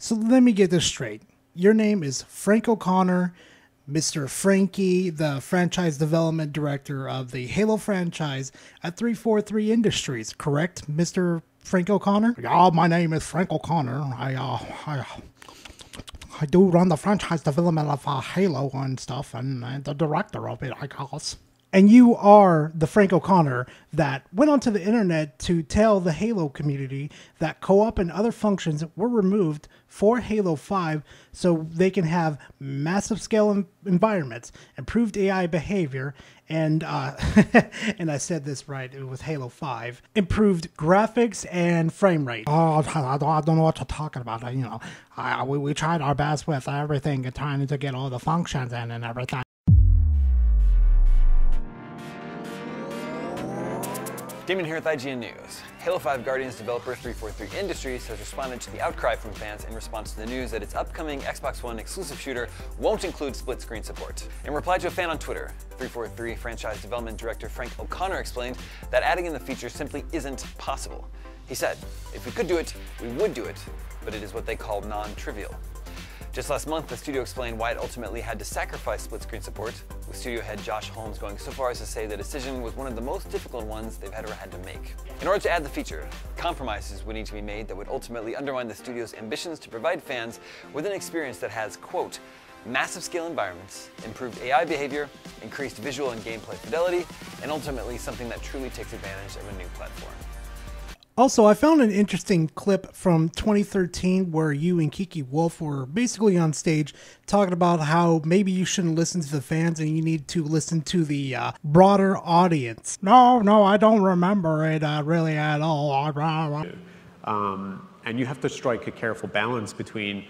So let me get this straight. Your name is Frank O'Connor, Mr. Frankie, the franchise development director of the Halo franchise at 343 Industries, correct, Mr. Frank O'Connor? Yeah, my name is Frank O'Connor. I, uh, I, I do run the franchise development of uh, Halo and stuff, and uh, the director of it, I guess. And you are the Frank O'Connor that went onto the internet to tell the Halo community that co op and other functions were removed for Halo 5 so they can have massive scale en- environments, improved AI behavior, and uh, and I said this right with Halo 5, improved graphics and frame rate. Oh, I don't, know what you're talking about. You know, I, we, we tried our best with everything trying to get all the functions in and everything. Damon here with IGN News. Halo 5 Guardians developer 343 Industries has responded to the outcry from fans in response to the news that its upcoming Xbox One exclusive shooter won't include split screen support. In reply to a fan on Twitter, 343 franchise development director Frank O'Connor explained that adding in the feature simply isn't possible. He said, if we could do it, we would do it, but it is what they call non-trivial. Just last month, the studio explained why it ultimately had to sacrifice split screen support, with studio head Josh Holmes going so far as to say the decision was one of the most difficult ones they've ever had to make. In order to add the feature, compromises would need to be made that would ultimately undermine the studio's ambitions to provide fans with an experience that has, quote, massive scale environments, improved AI behavior, increased visual and gameplay fidelity, and ultimately something that truly takes advantage of a new platform. Also, I found an interesting clip from 2013 where you and Kiki Wolf were basically on stage talking about how maybe you shouldn't listen to the fans and you need to listen to the uh, broader audience. No, no, I don't remember it uh, really at all. Um, and you have to strike a careful balance between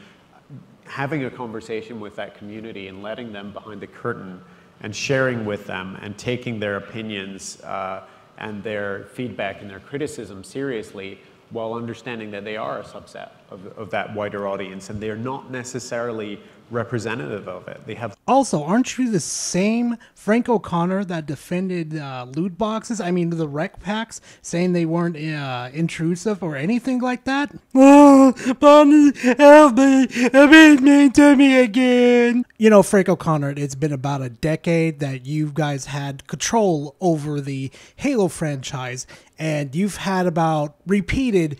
having a conversation with that community and letting them behind the curtain and sharing with them and taking their opinions. Uh, and their feedback and their criticism seriously while understanding that they are a subset of, of that wider audience. And they're not necessarily representative of it. They have also, aren't you the same Frank O'Connor that defended uh, loot boxes? I mean, the rec packs, saying they weren't uh, intrusive or anything like that. Oh, Bonnie, help me! Beat me to me again. You know, Frank O'Connor. It's been about a decade that you guys had control over the Halo franchise, and you've had about repeated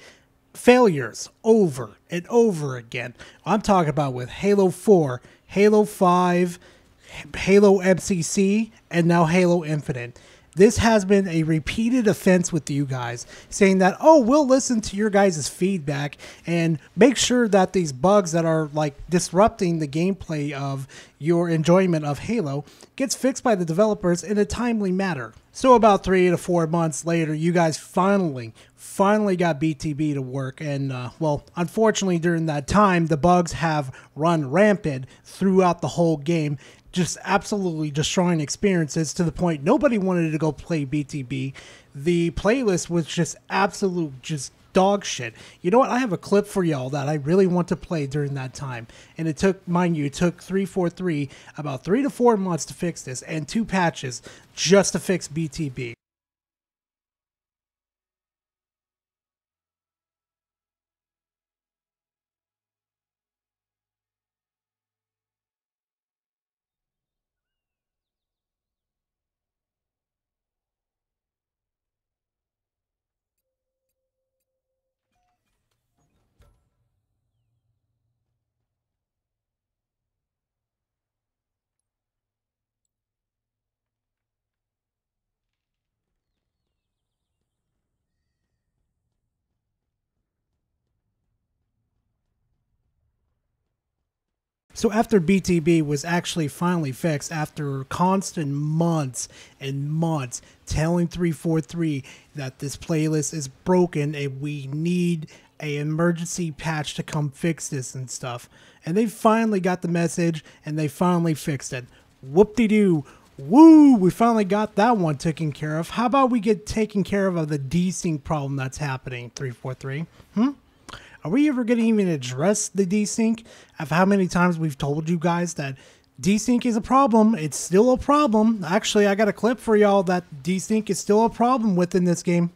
failures over and over again. I'm talking about with Halo 4, Halo 5, Halo MCC, and now Halo Infinite. This has been a repeated offense with you guys, saying that, oh, we'll listen to your guys' feedback and make sure that these bugs that are like disrupting the gameplay of your enjoyment of Halo gets fixed by the developers in a timely manner. So about three to four months later, you guys finally, finally got BTB to work. And uh, well, unfortunately, during that time, the bugs have run rampant throughout the whole game, just absolutely destroying experiences to the point nobody wanted to go play BTB. The playlist was just absolute, just dog shit. You know what? I have a clip for y'all that I really want to play during that time. And it took, mind you, it took 343 about three to four months to fix this and two patches just to fix BTB. So after BTB was actually finally fixed after constant months and months telling 343 that this playlist is broken and we need a emergency patch to come fix this and stuff. And they finally got the message and they finally fixed it. Whoop-de-doo. Woo! We finally got that one taken care of. How about we get taken care of of the desync problem that's happening, 343? Hmm? Are we ever going to even address the desync? Of how many times we've told you guys that desync is a problem. It's still a problem. Actually, I got a clip for y'all that desync is still a problem within this game.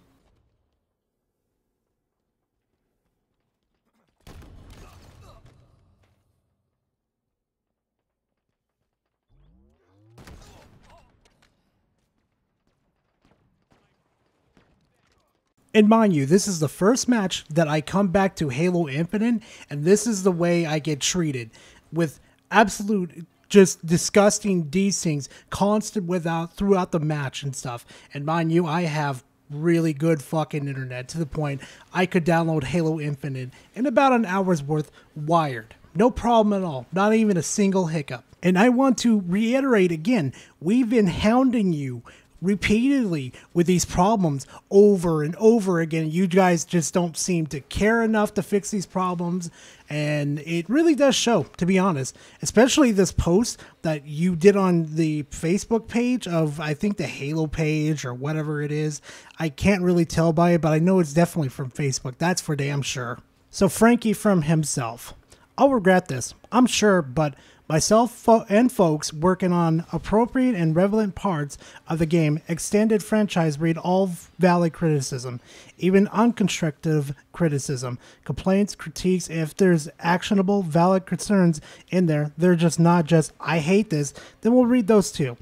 And mind you, this is the first match that I come back to Halo Infinite, and this is the way I get treated with absolute just disgusting things constant without throughout the match and stuff. And mind you, I have really good fucking internet to the point I could download Halo Infinite in about an hour's worth wired. No problem at all. Not even a single hiccup. And I want to reiterate again, we've been hounding you repeatedly with these problems over and over again. You guys just don't seem to care enough to fix these problems. And it really does show, to be honest, especially this post that you did on the Facebook page of, I think, the Halo page or whatever it is. I can't really tell by it, but I know it's definitely from Facebook. That's for damn sure. So, Frankie from himself. I'll regret this, I'm sure, but Myself and folks working on appropriate and relevant parts of the game extended franchise read all valid criticism, even unconstructive criticism, complaints, critiques. If there's actionable, valid concerns in there, they're just not just, I hate this, then we'll read those too.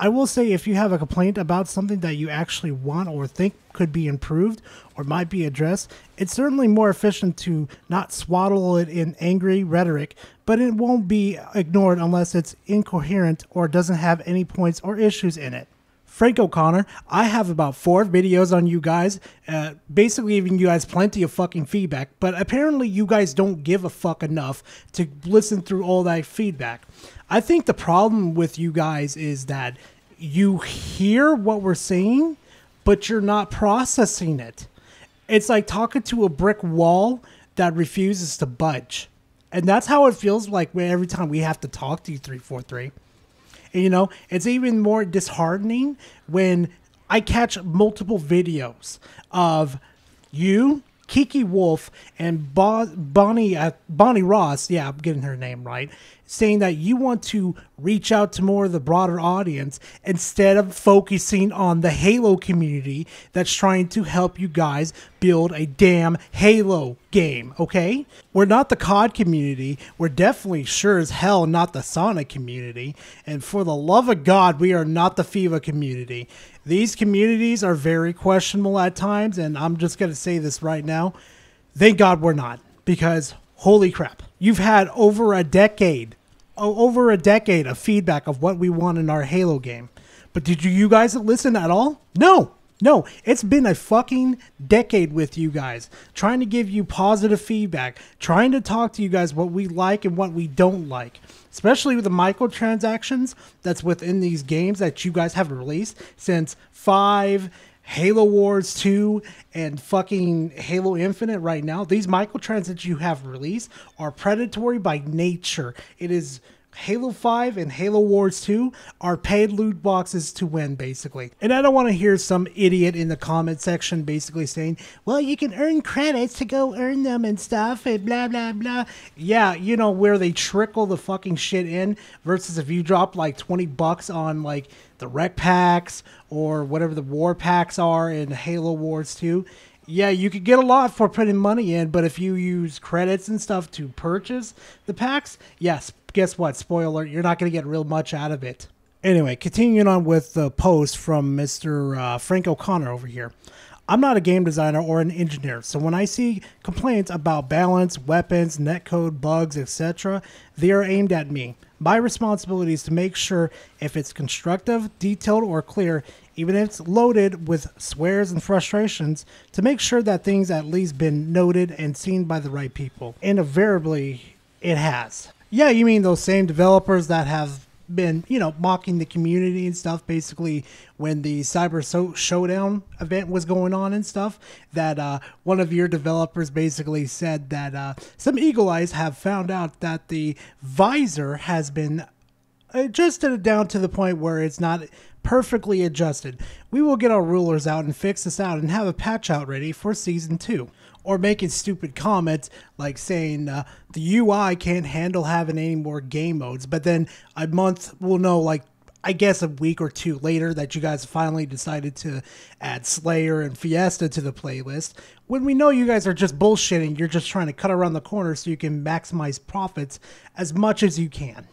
I will say if you have a complaint about something that you actually want or think could be improved or might be addressed, it's certainly more efficient to not swaddle it in angry rhetoric, but it won't be ignored unless it's incoherent or doesn't have any points or issues in it. Frank O'Connor, I have about four videos on you guys, uh, basically giving you guys plenty of fucking feedback, but apparently you guys don't give a fuck enough to listen through all that feedback. I think the problem with you guys is that you hear what we're saying, but you're not processing it. It's like talking to a brick wall that refuses to budge. And that's how it feels like every time we have to talk to you 343. And, you know, it's even more disheartening when I catch multiple videos of you, Kiki Wolf, and Bo- Bonnie uh, Bonnie Ross. Yeah, I'm getting her name right saying that you want to reach out to more of the broader audience instead of focusing on the Halo community that's trying to help you guys build a damn Halo game, okay? We're not the COD community. We're definitely sure as hell not the Sonic community. And for the love of God, we are not the FIFA community. These communities are very questionable at times, and I'm just going to say this right now. Thank God we're not, because holy crap. You've had over a decade over a decade of feedback of what we want in our Halo game. But did you, guys listen at all? No. No, it's been a fucking decade with you guys, trying to give you positive feedback, trying to talk to you guys what we like and what we don't like, especially with the microtransactions that's within these games that you guys have released since 5 Halo Wars 2 and fucking Halo Infinite right now, these microtransactions you have released are predatory by nature. It is Halo 5 and Halo Wars 2 are paid loot boxes to win, basically. And I don't want to hear some idiot in the comment section basically saying, well, you can earn credits to go earn them and stuff and blah, blah, blah. Yeah, you know, where they trickle the fucking shit in versus if you drop like 20 bucks on like the rec packs or whatever the war packs are in Halo Wars 2 yeah, you could get a lot for putting money in, but if you use credits and stuff to purchase the packs, yes, guess what? Spoiler, you're not going to get real much out of it. Anyway, continuing on with the post from Mr. Uh, Frank O'Connor over here. I'm not a game designer or an engineer, so when I see complaints about balance, weapons, netcode, bugs, etc., they are aimed at me. My responsibility is to make sure if it's constructive, detailed, or clear, even if it's loaded with swears and frustrations, to make sure that things at least been noted and seen by the right people. And invariably, it has. Yeah, you mean those same developers that have been, you know, mocking the community and stuff. Basically, when the Cyber so- Showdown event was going on and stuff, that uh, one of your developers basically said that uh, some eagle eyes have found out that the visor has been adjusted down to the point where it's not perfectly adjusted. We will get our rulers out and fix this out and have a patch out ready for season two or making stupid comments like saying uh, the UI can't handle having any more game modes. But then a month we'll know, like, I guess a week or two later, that you guys finally decided to add Slayer and Fiesta to the playlist. When we know you guys are just bullshitting, you're just trying to cut around the corner so you can maximize profits as much as you can.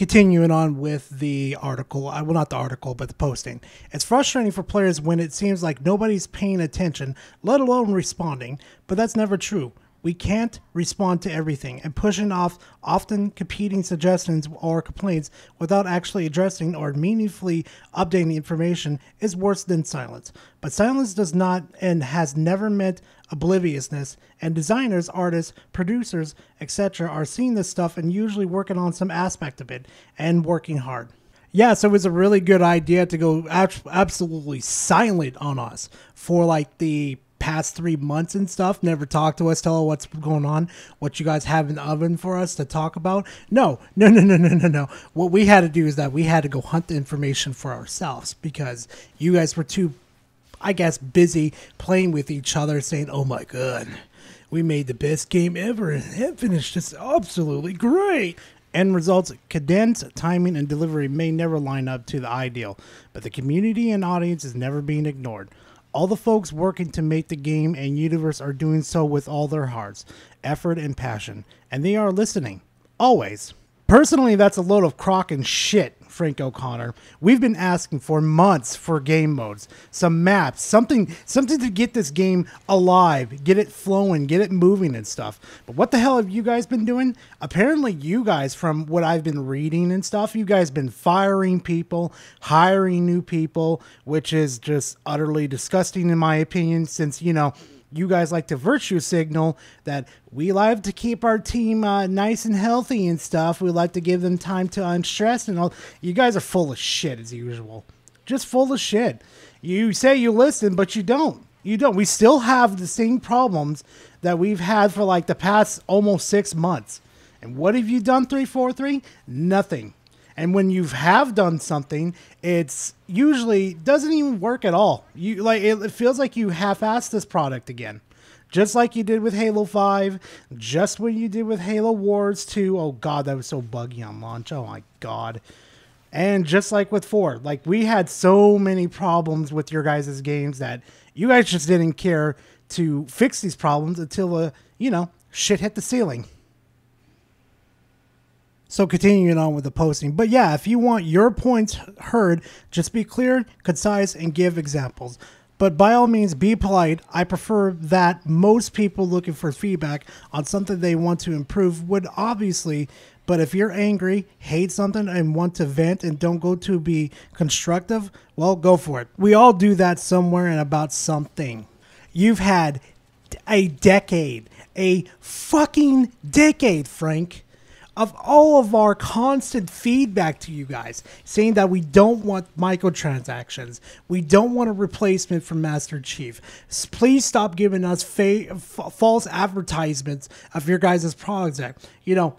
Continuing on with the article, uh, well, not the article, but the posting. It's frustrating for players when it seems like nobody's paying attention, let alone responding, but that's never true. We can't respond to everything, and pushing off often competing suggestions or complaints without actually addressing or meaningfully updating the information is worse than silence. But silence does not and has never meant obliviousness, and designers, artists, producers, etc., are seeing this stuff and usually working on some aspect of it and working hard. Yeah, so it was a really good idea to go absolutely silent on us for like the past three months and stuff, never talk to us, tell us what's going on, what you guys have in the oven for us to talk about. No, no, no, no, no, no, no. What we had to do is that we had to go hunt the information for ourselves because you guys were too, I guess, busy playing with each other, saying, "Oh my god." We made the best game ever and it finished just absolutely great. End results, cadence, timing, and delivery may never line up to the ideal, but the community and audience is never being ignored. All the folks working to make the game and universe are doing so with all their hearts, effort, and passion, and they are listening. Always. Personally, that's a load of crock and shit, Frank O'Connor. We've been asking for months for game modes, some maps, something something to get this game alive, get it flowing, get it moving and stuff. But what the hell have you guys been doing? Apparently you guys from what I've been reading and stuff, you guys been firing people, hiring new people, which is just utterly disgusting in my opinion since, you know, you guys like to virtue signal that we like to keep our team uh, nice and healthy and stuff. We like to give them time to unstress and all. You guys are full of shit as usual. Just full of shit. You say you listen, but you don't. You don't. We still have the same problems that we've had for like the past almost six months. And what have you done, 343? Nothing. And when you have done something, it's usually doesn't even work at all. You like it, it feels like you half-assed this product again. Just like you did with Halo 5, just when you did with Halo Wars 2. Oh god, that was so buggy on launch. Oh my god. And just like with 4, like we had so many problems with your guys' games that you guys just didn't care to fix these problems until uh, you know, shit hit the ceiling. So continuing on with the posting. But yeah, if you want your points heard, just be clear, concise, and give examples. But by all means, be polite. I prefer that most people looking for feedback on something they want to improve would obviously. But if you're angry, hate something, and want to vent and don't go to be constructive, well, go for it. We all do that somewhere and about something. You've had a decade, a fucking decade, Frank of all of our constant feedback to you guys saying that we don't want microtransactions. We don't want a replacement for Master Chief. Please stop giving us fa- f- false advertisements of your guys' project. You know,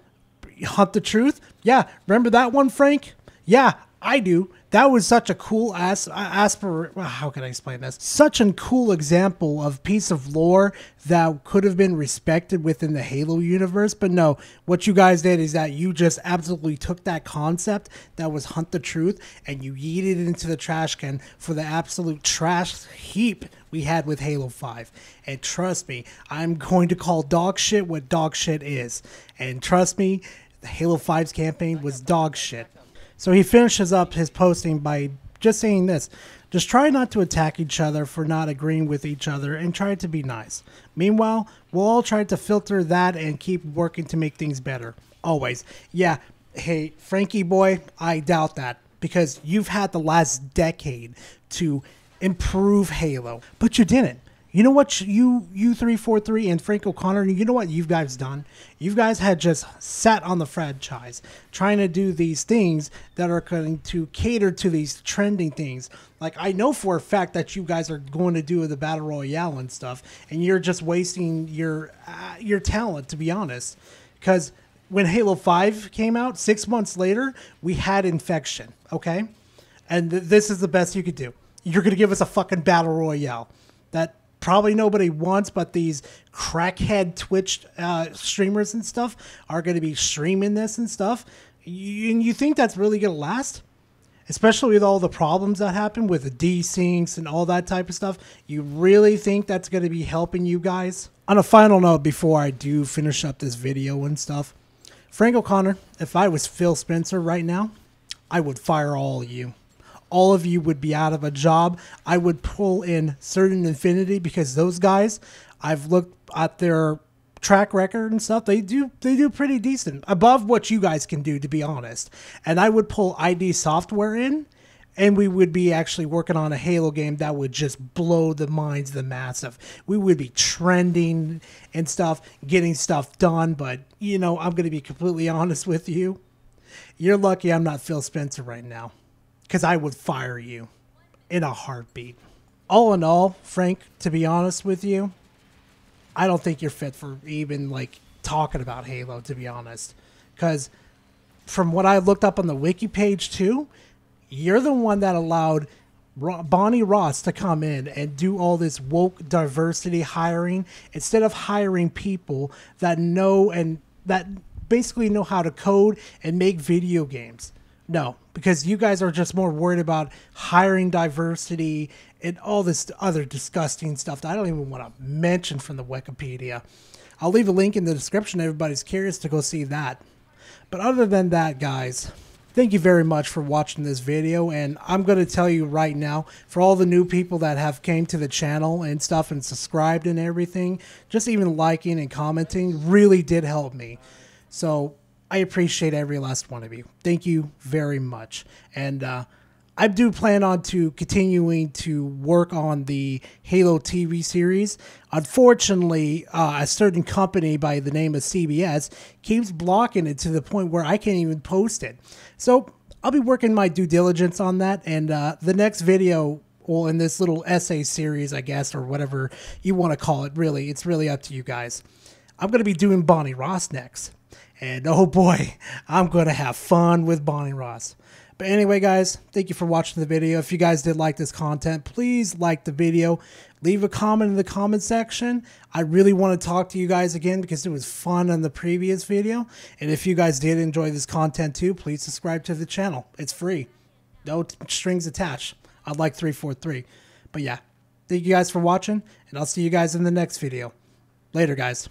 Hunt the Truth? Yeah, remember that one, Frank? Yeah, I do that was such a cool as uh, aspir how can I explain this? Such a cool example of piece of lore that could have been respected within the Halo universe. But no, what you guys did is that you just absolutely took that concept that was Hunt the Truth and you yeeted it into the trash can for the absolute trash heap we had with Halo 5. And trust me, I'm going to call dog shit what dog shit is. And trust me, the Halo 5's campaign was dog shit. So he finishes up his posting by just saying this just try not to attack each other for not agreeing with each other and try to be nice. Meanwhile, we'll all try to filter that and keep working to make things better. Always. Yeah, hey, Frankie boy, I doubt that because you've had the last decade to improve Halo, but you didn't. You know what you you three four three and Frank O'Connor. You know what you guys done? You guys had just sat on the franchise trying to do these things that are going to cater to these trending things. Like I know for a fact that you guys are going to do the battle royale and stuff, and you're just wasting your uh, your talent to be honest. Because when Halo Five came out six months later, we had infection. Okay, and th- this is the best you could do. You're gonna give us a fucking battle royale that probably nobody wants, but these crackhead Twitch uh, streamers and stuff are going to be streaming this and stuff. You, and you think that's really going to last? Especially with all the problems that happen with the desyncs and all that type of stuff. You really think that's going to be helping you guys? On a final note, before I do finish up this video and stuff, Frank O'Connor, if I was Phil Spencer right now, I would fire all of you. All of you would be out of a job. I would pull in Certain Affinity because those guys, I've looked at their track record and stuff. They do they do pretty decent, above what you guys can do, to be honest. And I would pull ID Software in, and we would be actually working on a Halo game that would just blow the minds of the massive. We would be trending and stuff, getting stuff done. But you know, I'm going to be completely honest with you. You're lucky I'm not Phil Spencer right now, because I would fire you in a heartbeat. All in all, Frank, to be honest with you, I don't think you're fit for even like talking about Halo, to be honest. Because from what I looked up on the wiki page too, you're the one that allowed Bonnie Ross to come in and do all this woke diversity hiring instead of hiring people that know and that basically know how to code and make video games. No, because you guys are just more worried about hiring diversity and all this other disgusting stuff that I don't even want to mention from the Wikipedia. I'll leave a link in the description. Everybody's curious to go see that. But other than that, guys, thank you very much for watching this video. And I'm going to tell you right now, for all the new people that have came to the channel and stuff and subscribed and everything, just even liking and commenting really did help me. So I appreciate every last one of you. Thank you very much. And uh, I do plan on to continuing to work on the Halo TV series. Unfortunately, uh, a certain company by the name of CBS keeps blocking it to the point where I can't even post it. So I'll be working my due diligence on that. And uh, the next video, well, in this little essay series, I guess, or whatever you want to call it, really, it's really up to you guys. I'm going to be doing Bonnie Ross next. And oh boy, I'm going to have fun with Bonnie Ross. But anyway, guys, thank you for watching the video. If you guys did like this content, please like the video. Leave a comment in the comment section. I really want to talk to you guys again because it was fun on the previous video. And if you guys did enjoy this content too, please subscribe to the channel. It's free. No strings attached. I'd like 343. But yeah, thank you guys for watching, and I'll see you guys in the next video. Later, guys.